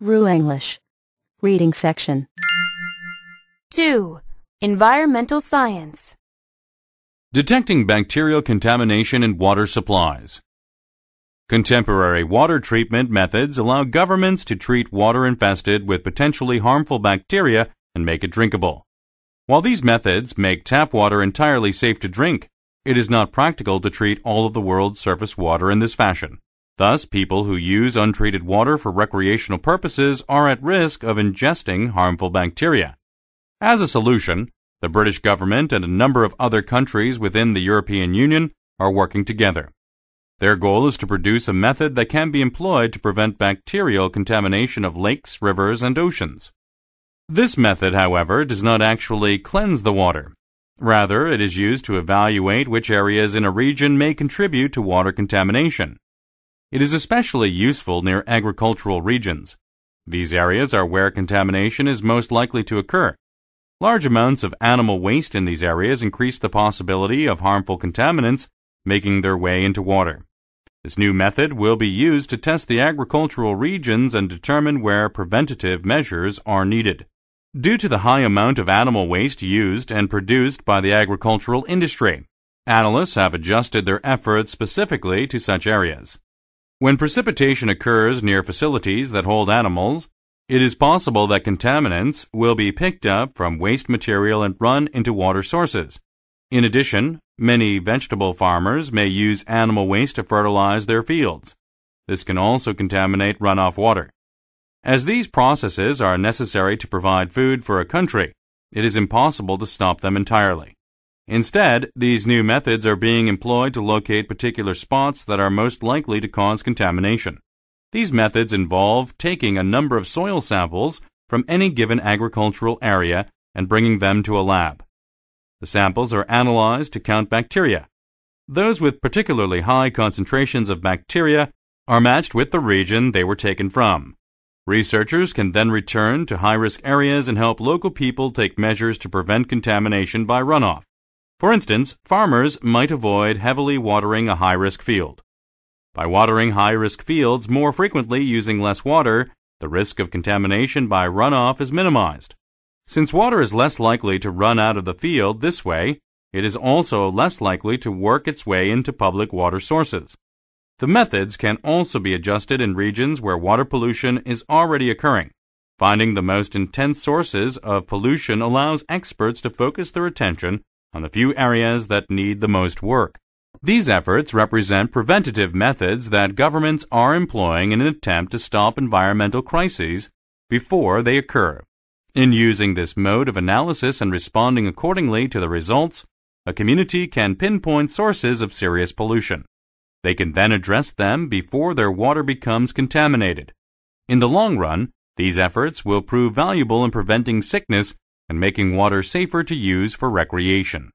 Rui English. Reading section. 2. Environmental Science. Detecting bacterial contamination in water supplies. Contemporary water treatment methods allow governments to treat water infested with potentially harmful bacteria and make it drinkable. While these methods make tap water entirely safe to drink, it is not practical to treat all of the world's surface water in this fashion. Thus, people who use untreated water for recreational purposes are at risk of ingesting harmful bacteria. As a solution, the British government and a number of other countries within the European Union are working together. Their goal is to produce a method that can be employed to prevent bacterial contamination of lakes, rivers, and oceans. This method, however, does not actually cleanse the water. Rather, it is used to evaluate which areas in a region may contribute to water contamination. It is especially useful near agricultural regions. These areas are where contamination is most likely to occur. Large amounts of animal waste in these areas increase the possibility of harmful contaminants making their way into water. This new method will be used to test the agricultural regions and determine where preventative measures are needed. Due to the high amount of animal waste used and produced by the agricultural industry, analysts have adjusted their efforts specifically to such areas. When precipitation occurs near facilities that hold animals, it is possible that contaminants will be picked up from waste material and run into water sources. In addition, many vegetable farmers may use animal waste to fertilize their fields. This can also contaminate runoff water. As these processes are necessary to provide food for a country, it is impossible to stop them entirely. Instead, these new methods are being employed to locate particular spots that are most likely to cause contamination. These methods involve taking a number of soil samples from any given agricultural area and bringing them to a lab. The samples are analyzed to count bacteria. Those with particularly high concentrations of bacteria are matched with the region they were taken from. Researchers can then return to high risk areas and help local people take measures to prevent contamination by runoff. For instance, farmers might avoid heavily watering a high risk field. By watering high risk fields more frequently using less water, the risk of contamination by runoff is minimized. Since water is less likely to run out of the field this way, it is also less likely to work its way into public water sources. The methods can also be adjusted in regions where water pollution is already occurring. Finding the most intense sources of pollution allows experts to focus their attention on the few areas that need the most work. These efforts represent preventative methods that governments are employing in an attempt to stop environmental crises before they occur. In using this mode of analysis and responding accordingly to the results, a community can pinpoint sources of serious pollution. They can then address them before their water becomes contaminated. In the long run, these efforts will prove valuable in preventing sickness and making water safer to use for recreation.